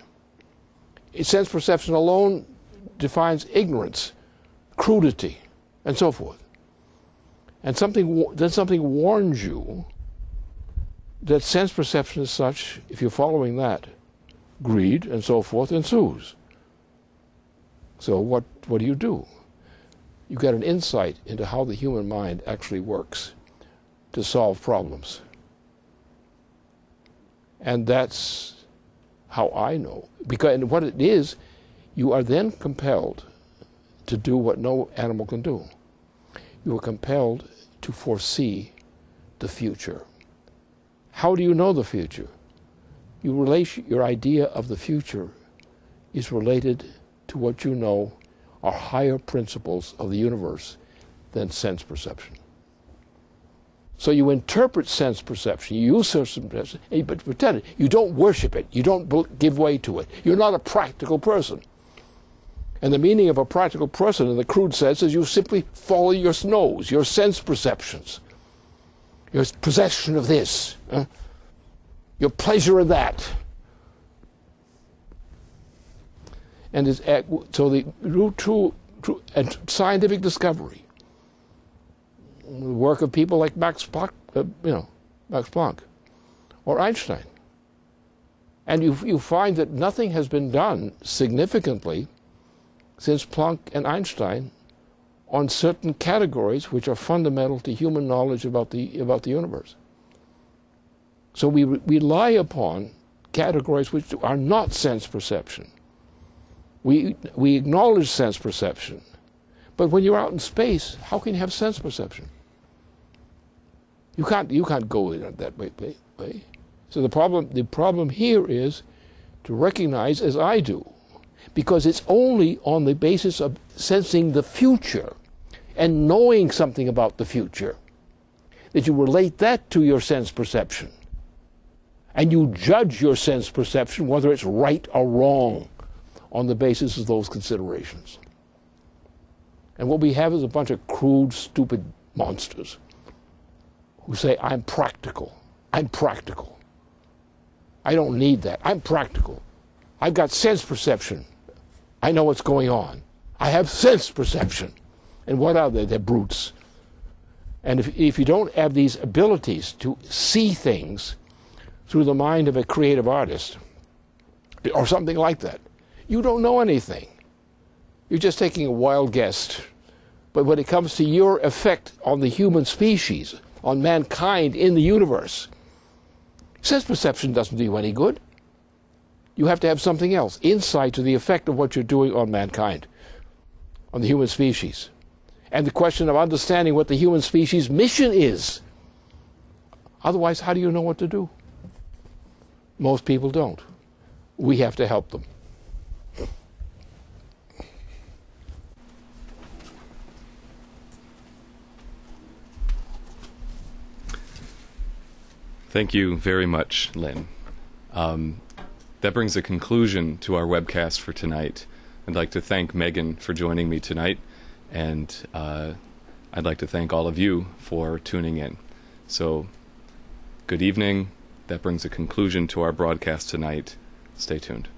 Sense perception alone defines ignorance, crudity, and so forth. And something then something warns you that sense perception is such, if you're following that, greed and so forth ensues. So what, what do you do? You get an insight into how the human mind actually works to solve problems. And that's how I know. Because and what it is, you are then compelled to do what no animal can do you are compelled to foresee the future. How do you know the future? You your idea of the future is related to what you know are higher principles of the universe than sense perception. So you interpret sense perception, you use sense perception, but pretend it. You don't worship it. You don't give way to it. You're not a practical person. And the meaning of a practical person in the crude sense is you simply follow your nose, your sense perceptions, your possession of this, uh, your pleasure in that. And is, so the true, true and scientific discovery, the work of people like Max Planck, uh, you know, Max Planck, or Einstein. And you, you find that nothing has been done significantly since Planck and Einstein on certain categories which are fundamental to human knowledge about the, about the universe. So we re- rely upon categories which are not sense perception. We, we acknowledge sense perception. But when you're out in space, how can you have sense perception? You can't, you can't go in that way, way. So the problem, the problem here is to recognize, as I do, because it's only on the basis of sensing the future and knowing something about the future that you relate that to your sense perception. And you judge your sense perception whether it's right or wrong on the basis of those considerations. And what we have is a bunch of crude, stupid monsters who say, I'm practical. I'm practical. I don't need that. I'm practical. I've got sense perception. I know what's going on. I have sense perception. And what are they? They're brutes. And if, if you don't have these abilities to see things through the mind of a creative artist or something like that, you don't know anything. You're just taking a wild guess. But when it comes to your effect on the human species, on mankind in the universe, sense perception doesn't do you any good you have to have something else insight to the effect of what you're doing on mankind, on the human species. And the question of understanding what the human species' mission is. Otherwise, how do you know what to do? Most people don't. we have to help them. Thank you very much, Lyn. Um, that brings a conclusion to our webcast for tonight. I'd like to thank Megan for joining me tonight, and uh, I'd like to thank all of you for tuning in. So, good evening. That brings a conclusion to our broadcast tonight. Stay tuned.